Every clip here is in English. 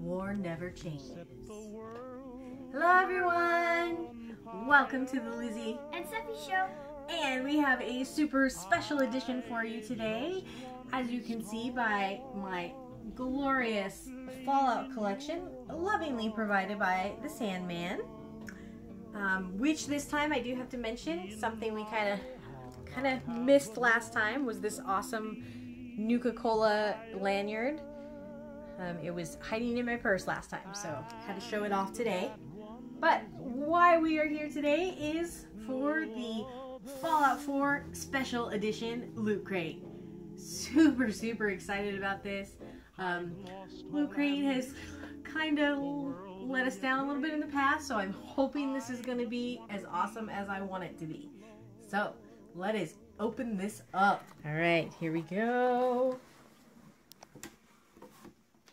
war never changes. Hello, everyone. Welcome to the Lizzy and Sephy show. And we have a super special edition for you today. As you can see by my glorious Fallout collection, lovingly provided by the Sandman. Um, which this time I do have to mention something we kind of kind of missed last time was this awesome Nuka Cola lanyard. Um, it was hiding in my purse last time, so had to show it off today. But why we are here today is for the Fallout 4 Special Edition Loot Crate. Super, super excited about this. Um, Loot Crate has kind of let us down a little bit in the past, so I'm hoping this is going to be as awesome as I want it to be. So, let us open this up. All right, here we go.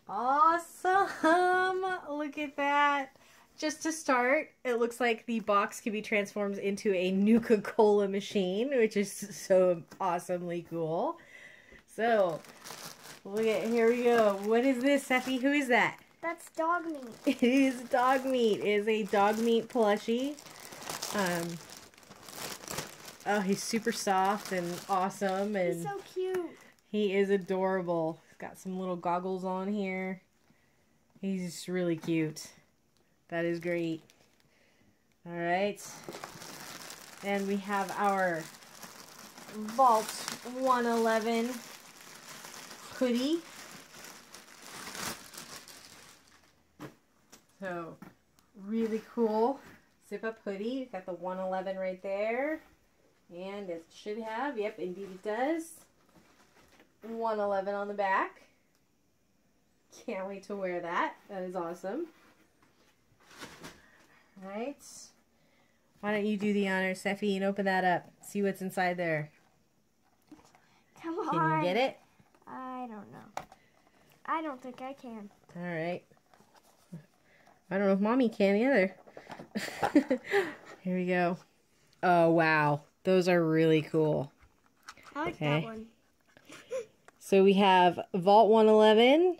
Awesome! Look at that. Just to start, it looks like the box can be transformed into a Nuka Cola machine, which is so awesomely cool. So, look at, here we go. What is this, Sephy? Who is that? That's Dogmeat. It is Dogmeat. It is a Dogmeat plushie. Um, oh, he's super soft and awesome. and He's so cute. He is adorable. Got some little goggles on here. He's just really cute. That is great. All right. And we have our Vault 111 hoodie. So, really cool zip up hoodie. Got the 111 right there. And it should have, yep, indeed it does. 111 on the back. Can't wait to wear that. That is awesome. All right. Why don't you do the honor, Sephy, and open that up. See what's inside there. Come on. Can you get it? I don't know. I don't think I can. All right. I don't know if mommy can either. Here we go. Oh, wow. Those are really cool. I like Okay. that one. So we have Vault 111.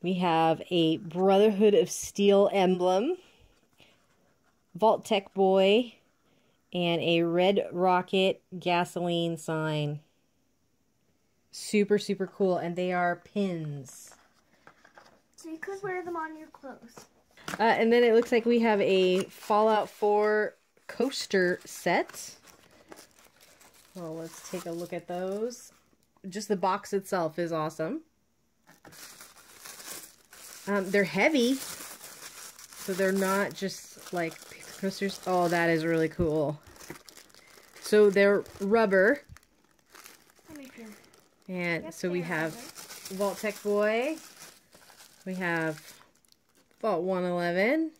We have a Brotherhood of Steel emblem. Vault-Tec Boy. And a Red Rocket gasoline sign. Super, super cool. And they are pins. So you could wear them on your clothes. Uh, and then it looks like we have a Fallout 4 coaster set. Well, let's take a look at those. Just the box itself is awesome. Um, they're heavy, so they're not just like paper coasters. Oh, that is really cool. So they're rubber, Let me feel. and Yep, so we have rubber. Vault-Tec Boy. We have Vault 111.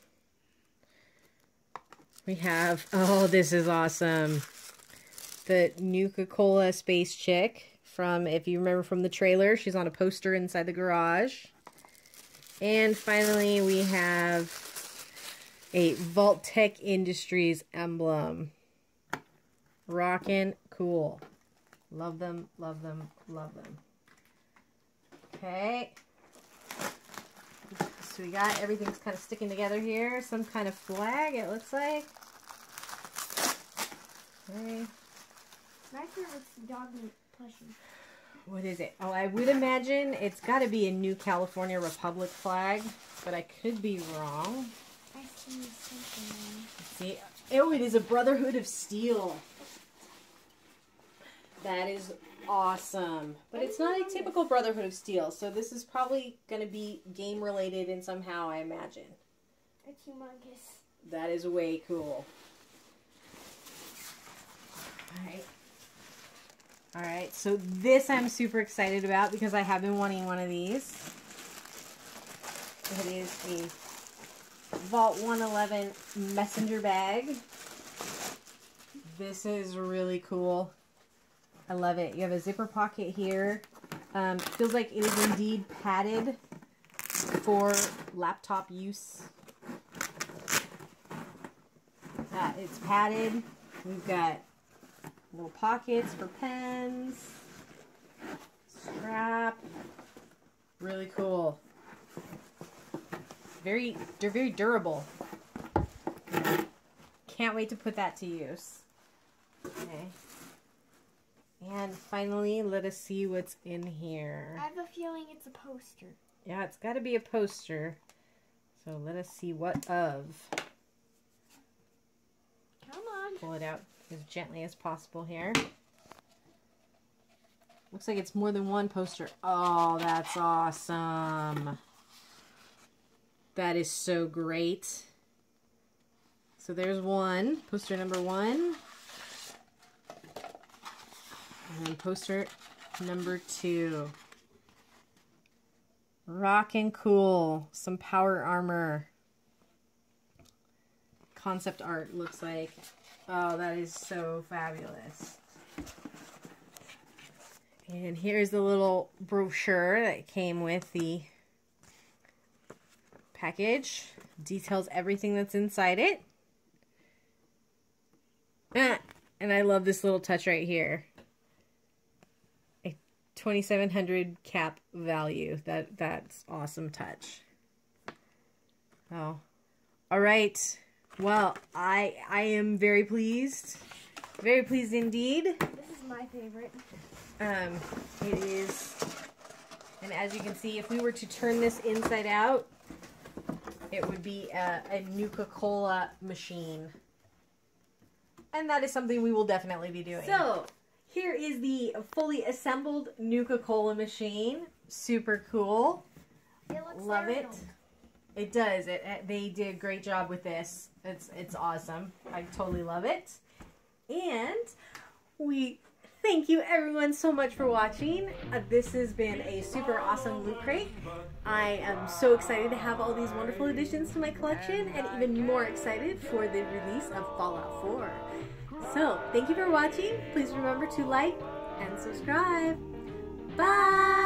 We have, oh, this is awesome. The Nuka Cola Space Chick from, if you remember from the trailer, she's on a poster inside the garage. And finally, we have a Vault-Tec Industries emblem. Rockin' cool. Love them, love them, love them. Okay. So we got everything's kind of sticking together here. Some kind of flag, it looks like. Okay. My favorite's Dogmeat plushie. What is it? Oh, I would imagine it's got to be a New California Republic flag, but I could be wrong. I see something. See. Oh, it is a Brotherhood of Steel. That is awesome. But it's not a typical Brotherhood of Steel, so this is probably going to be game related in somehow, I imagine. It's humongous. That is way cool. Alright. Alright, so this I'm super excited about because I have been wanting one of these. It is a Vault 111 messenger bag. This is really cool. I love it. You have a zipper pocket here. Um, feels like it is indeed padded for laptop use. Uh, it's padded. We've got little pockets for pens. Strap. Really cool. very they're very durable. Can't wait to put that to use. Okay. And finally, let us see what's in here. I have a feeling it's a poster. Yeah, it's got to be a poster. So let us see what of. Come on. Pull it out as gently as possible here. Looks like it's more than one poster. Oh, that's awesome. That is so great. So there's one, poster number one. And then poster number two. Rock and cool. Some power armor. Concept art looks like. Oh, that is so fabulous. And here's the little brochure that came with the package. Details everything that's inside it. Ah, and I love this little touch right here. A 2700 cap value. That that's awesome touch. Oh. All right. Well, I I am very pleased. Very pleased indeed. This is my favorite. Um, it is, and as you can see, if we were to turn this inside out, it would be a, a Nuka-Cola machine. And that is something we will definitely be doing. So, here is the fully assembled Nuka-Cola machine. Super cool. It looks Love it. Arnold. It does. It, it- they did a great job with this. It's it's awesome. I totally love it. And we thank you everyone so much for watching. Uh, this has been a super awesome loot crate. I am so excited to have all these wonderful additions to my collection and even more excited for the release of Fallout 4. So, thank you for watching. Please remember to like and subscribe. Bye!